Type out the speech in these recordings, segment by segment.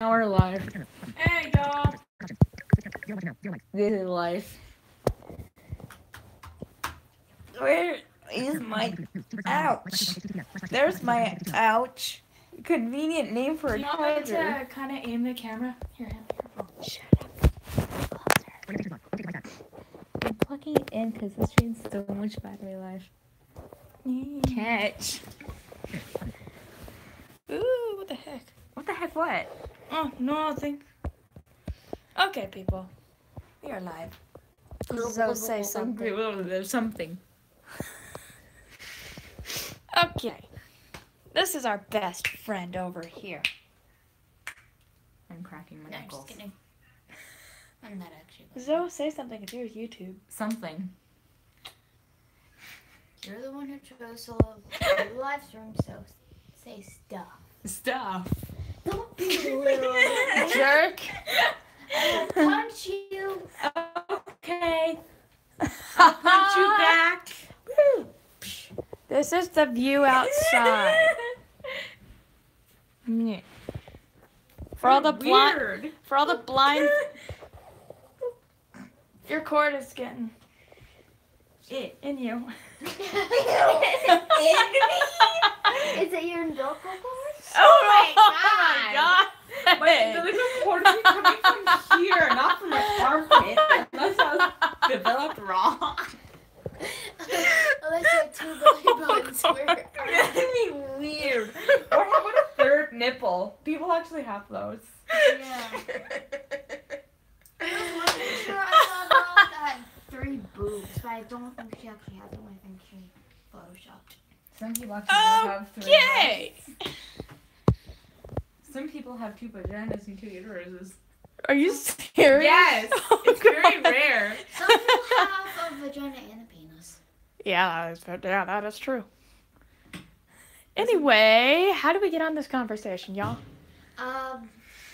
our life. Hey, y'all. This is life. Where is my ouch? There's my ouch. Convenient name for a You want me to uh, kind of aim the camera? Here, hand me your phone. Oh, shut up. I'm plugging it in because this drains so much battery life. Catch. Ooh, what the heck? What the heck? What? Oh, nothing. Okay, people. We are live. So say something. Something. Okay. This is our best friend over here. I'm cracking my No, I'm knuckles. just kidding. I'm not actually. Zoe, say something. It's your YouTube. Something. You're the one who chose to live live stream, so say stuff. Stuff. Don't be little. Jerk. I'll punch you. Okay. I'll punch you back. This is the view outside. Mm. For all the blind, for all the blind, your cord is getting It. in you. Is it your umbilical cord? Oh, oh my my god! Wait, the little cord is coming from here, not from my armpit. Unless I was developed wrong. Unless your two belly oh buttons were. That'd be weird. Or how about a third nipple? People actually have those. Yeah. There was one picture I saw girl that had three boobs, but I don't think she actually has them. I think she photoshopped. Some people actually do have three. Okay. Some people have two vaginas and two uteruses. Are you serious? Yes, it's very rare. Some people have a vagina and a penis. Yeah, that is, yeah, that is true. Anyway, how do we get on this conversation, y'all? Um,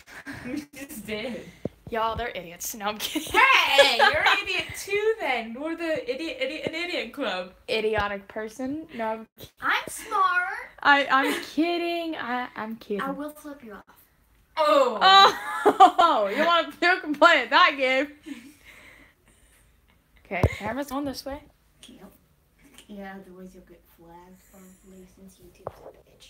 we just did. Y'all, they're idiots. No, I'm kidding. Hey, you're an idiot too. Then we're the idiot, idiot, an idiot club. Idiotic person. No, I'm, I'm smart. I, I'm kidding. I, I'm kidding. I will flip you off. Oh. Oh, you want to you can play at that game? Okay, camera's on this way. Yep. Yeah, otherwise you'll get flagged probably since YouTube's a bitch.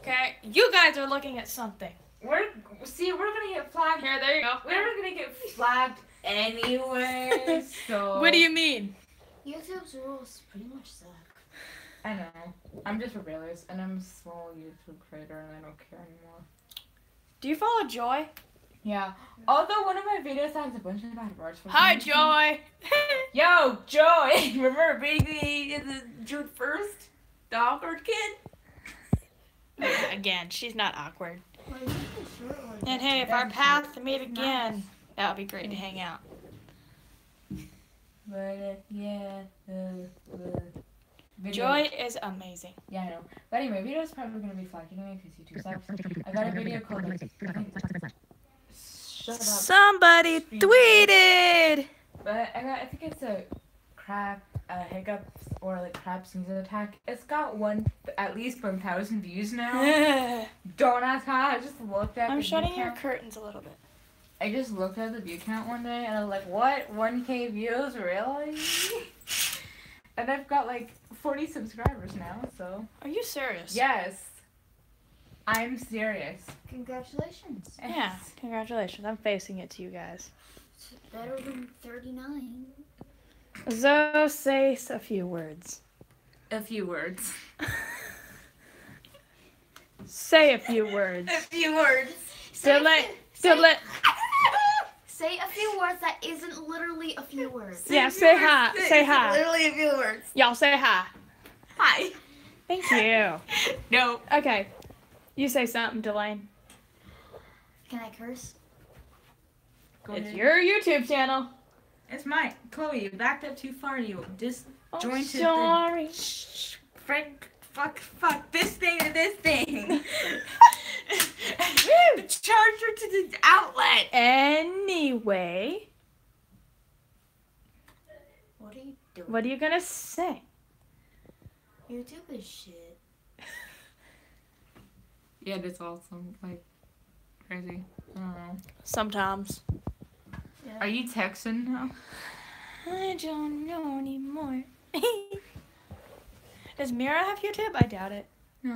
Okay, you guys are looking at something. We're see, we're gonna get flagged. Here, there you go. We're gonna get flagged anyway. So. What do you mean? YouTube's rules pretty much suck. I know. I'm just rebellious, and I'm a small YouTube creator, and I don't care anymore. Do you follow Joy? Yeah. Although one of my videos has a bunch of bad words. for Hi. Joy. Yo, Joy. Remember being the, the June first, the awkward kid? Again, she's not awkward. Why is the short one? And hey, if our paths meet again, that would be great to hang out. But uh, yeah, uh, video. Joy is amazing. Yeah, I know. But anyway, video's probably gonna be flagged anyway because YouTube sucks. I got a video called. Like, Shut up. Somebody tweeted. But I got. I think it's a crap, uh, hiccups or like crap sneeze attack. It's got one, at least one thousand views now. Don't ask how. I just looked at. the. I'm shutting view your count. curtains a little bit. I just looked at the view count one day and I was like, what? 1k views? Really? and I've got like 40 subscribers now, so. Are you serious? Yes. I'm serious. Congratulations. Yeah. Congratulations. I'm facing it to you guys. It's better than 39. Zoe, say a few words. A few words. Say a few words. A few words. So let, so let, Say a few words that isn't literally a few words. yeah, say hi, say hi. Literally a few words. Y'all say hi. Hi. Thank you. No. Okay. You say something, Delane. Can I curse? Go It's ahead. your YouTube channel. It's mine. Chloe, you backed up too far. You just Oh, Jointed the- sorry. Shh, frick, fuck, fuck, this thing to this thing. the charger to the outlet. Anyway, What are you doing? what are you gonna say? YouTube is shit. Yeah, that's awesome. Like, crazy. Oh. Sometimes. Are you texting now? I don't know anymore. Does Mira have YouTube? I doubt it. No.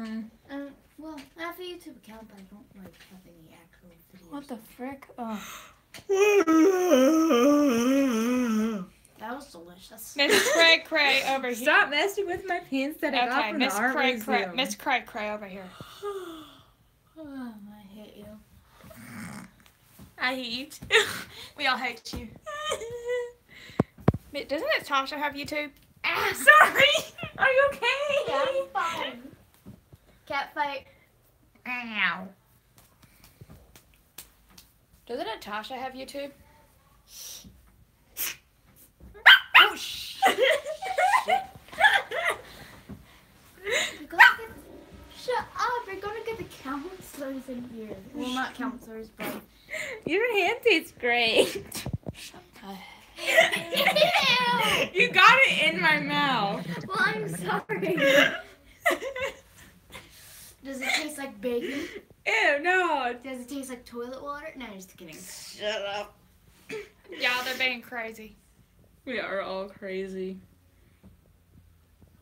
Um, well, I have a YouTube account, but I don't like have any actual videos. What the frick? Oh. That was delicious. Miss Cray Cray over here. Stop messing with my pants that I got Okay, from Miss the art Cray Cray. Miss Cray Cray over here. Oh, I hate you. I hate you. we all hate you. But Doesn't Natasha have YouTube? Ah, sorry. Are you okay? Yeah, I'm fine. Cat fight. Ow. Doesn't Natasha have YouTube? oh, shit. Get, shut up! We're gonna get the counselors in here. Well, not counselors, but. Your hand tastes great. Ew! you got it in my mouth. Well, I'm sorry. Does it taste like bacon? Ew, no. Does it taste like toilet water? No, I'm just kidding. Shut up. Yeah, they're being crazy. We are all crazy.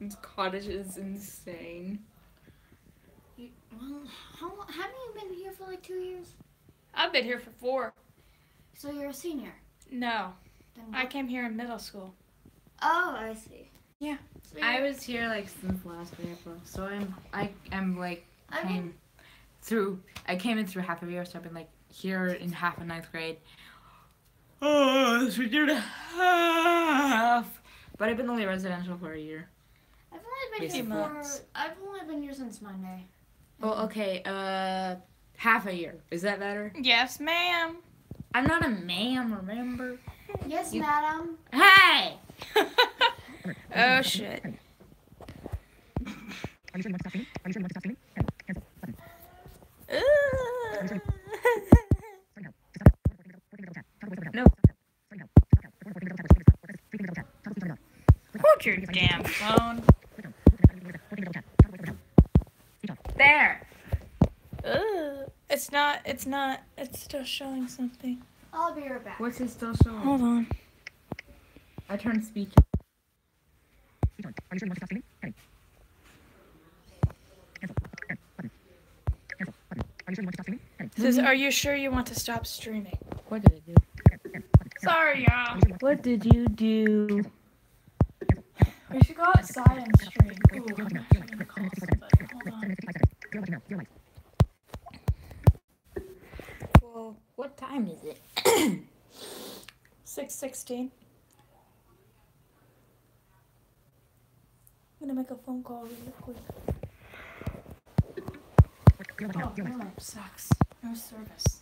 This cottage is insane. You, well, how haven't you been here for like two years? I've been here for four. So you're a senior. No, Then I came here in middle school. Oh, I see. Yeah. So I was here like since last April, so I'm I am like I came mean, through. I came in through half of year, so I've been like here in half of ninth grade. Oh, it's a year and a half. But I've been only residential for a year. I've only been Maybe here for. I've only been here since Monday. Well, okay, uh, half a year. Is that better? Yes, ma'am. I'm not a ma'am, remember? Yes, You- madam. Hey! oh shit. Are you sure you want to stop streaming? Are you sure you want to stop streaming? Cancel. Cancel. Button. Starting now. To stop. Recording It's not. It's not. It's still showing something. I'll be right back. What's it still showing? Hold on. I turned speech. Speech on. Are you sure you want to stop streaming? Heading. Cancel. End. Button. Cancel. Button. Are you sure you want to stop streaming? Heading. It says, "Are you sure you want to stop streaming?" What did I do? End. End. Button. Cancel. Sorry, y'all. you sure you want to What did you do? Cancel. Cancel. We should go outside and stream. Ooh, Well, what time is it? Six sixteen. I'm gonna make a phone call really quick. Zero likes now. Oh, Zero likes. no, sucks. No service.